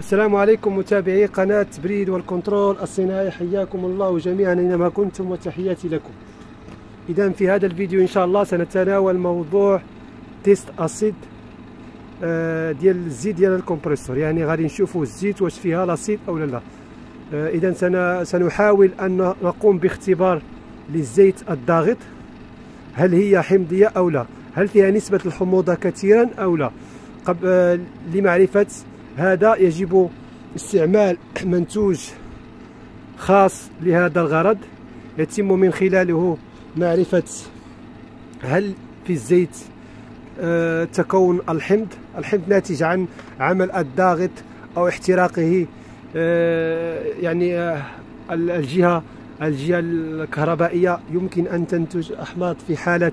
السلام عليكم متابعي قناة بريد والكنترول الصناعي حياكم الله جميعا أينما كنتم وتحياتي لكم. إذا في هذا الفيديو إن شاء الله سنتناول موضوع test acide آه، ديال الزيت ديال ال compresseur. يعني غادي نشوفوا الزيت واش فيها l'acide أو لا آه، إذا سنحاول أن نقوم باختبار للزيت الضاغط. هل هي حمضية أو لا؟ هل فيها نسبة الحموضة كثيرا أو لا؟ قبل آه، لمعرفة هذا يجب استعمال منتوج خاص لهذا الغرض يتم من خلاله معرفة هل في الزيت آه، تكون الحمض الحمض ناتج عن عمل الضاغط أو احتراقه آه، يعني آه، الجهة الجهة الكهربائية. يمكن أن تنتج أحماض في حالة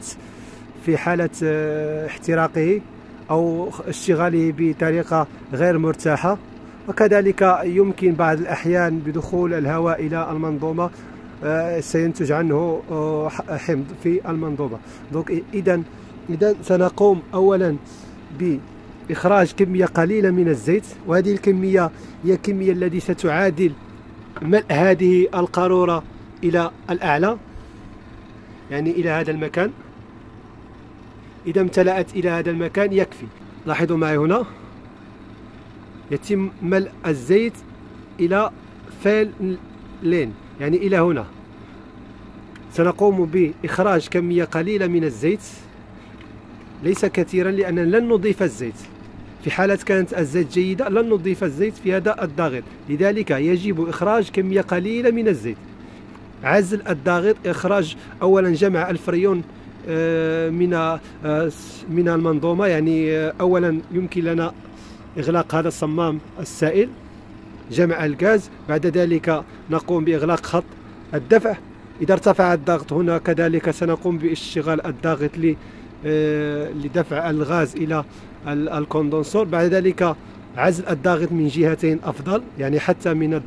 في حالة احتراقه. أو اشتغاله بطريقة غير مرتاحة. وكذلك يمكن بعض الأحيان بدخول الهواء إلى المنظومة آه، سينتج عنه آه، حمض في المنظومة. دونك إذا إذا سنقوم أولا بإخراج كمية قليلة من الزيت. وهذه الكمية هي الكمية التي ستعادل ملء هذه القارورة إلى الأعلى يعني إلى هذا المكان. إذا امتلأت إلى هذا المكان يكفي. لاحظوا معي هنا. يتم ملء الزيت إلى فيل لين يعني إلى هنا. سنقوم بإخراج كمية قليلة من الزيت. ليس كثيرا لأننا لن نضيف الزيت. في حالة كانت الزيت جيدة لن نضيف الزيت في هذا الضاغط لذلك يجب إخراج كمية قليلة من الزيت. عزل الضاغط إخراج أولا جمع الفريون من آه، من المنظومة. يعني آه، اولا يمكن لنا إغلاق هذا الصمام السائل جمع الغاز. بعد ذلك نقوم بإغلاق خط الدفع. إذا ارتفع الضغط هنا كذلك سنقوم باشتغال الضاغط لدفع الغاز إلى الكوندنسور بعد ذلك عزل الضاغط من جهتين أفضل يعني حتى من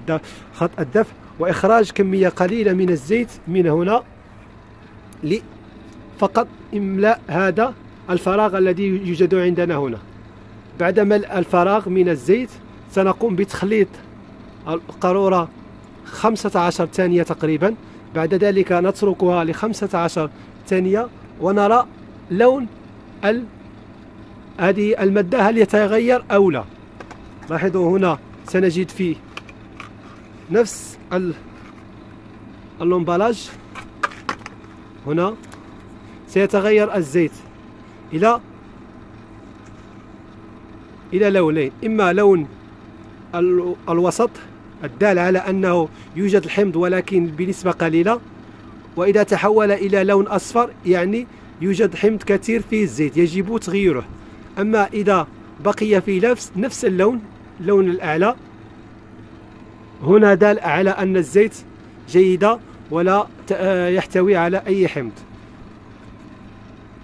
خط الدفع. وإخراج كمية قليلة من الزيت من هنا فقط إملاء هذا الفراغ الذي يوجد عندنا هنا. بعد ملء الفراغ من الزيت سنقوم بتخليط القارورة 15 ثانية تقريبا. بعد ذلك نتركها ل 15 ثانية ونرى لون ال... هذه المادة هل يتغير أو لا. لاحظوا هنا سنجد فيه نفس اللومبالاج. هنا سيتغير الزيت إلى إلى لونين إما لون الوسط الدال على أنه يوجد الحمض ولكن بنسبة قليلة وإذا تحول إلى لون أصفر يعني يوجد حمض كثير في الزيت يجب تغييره. أما إذا بقي في نفس نفس اللون اللون الأعلى هنا دال على أن الزيت جيدة ولا يحتوي على أي حمض.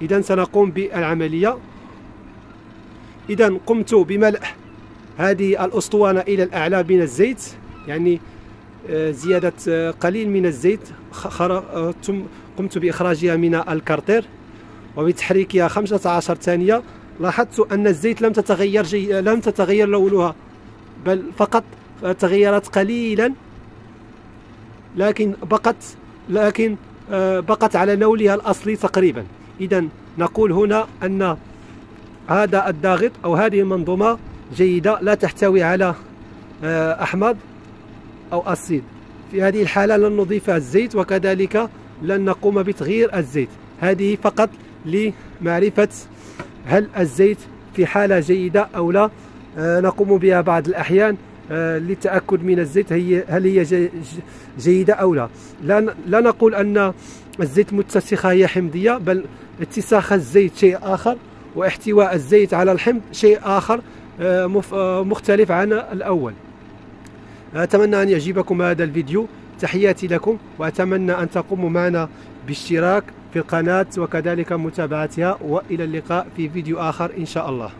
إذا سنقوم بالعملية. إذا قمت بملء هذه الأسطوانة إلى الأعلى من الزيت يعني آه، زيادة آه، قليل من الزيت. آه، قمت بإخراجها من الكارتير. وبتحريكها 15 ثانية. لاحظت أن الزيت لم تتغير جي... لم تتغير لونها بل فقط تغيرت قليلا. لكن بقت لكن بقت على لونها الأصلي تقريبا. إذا نقول هنا أن هذا الضاغط أو هذه المنظومة جيدة لا تحتوي على آه، أحماض أو أسيد في هذه الحالة لن نضيف الزيت وكذلك لن نقوم بتغيير الزيت. هذه فقط لمعرفة هل الزيت في حالة جيدة أو لا آه، نقوم بها بعض الأحيان. آه، للتأكد من الزيت هي هل هي جيدة أو لا. لا نقول أن الزيت متسخة هي حمضية بل اتساخ الزيت شيء آخر واحتواء الزيت على الحمض شيء آخر آه، آه، مختلف عن الأول. أتمنى أن يعجبكم هذا الفيديو. تحياتي لكم وأتمنى أن تقوموا معنا باشتراك في القناة وكذلك متابعتها وإلى اللقاء في فيديو آخر إن شاء الله.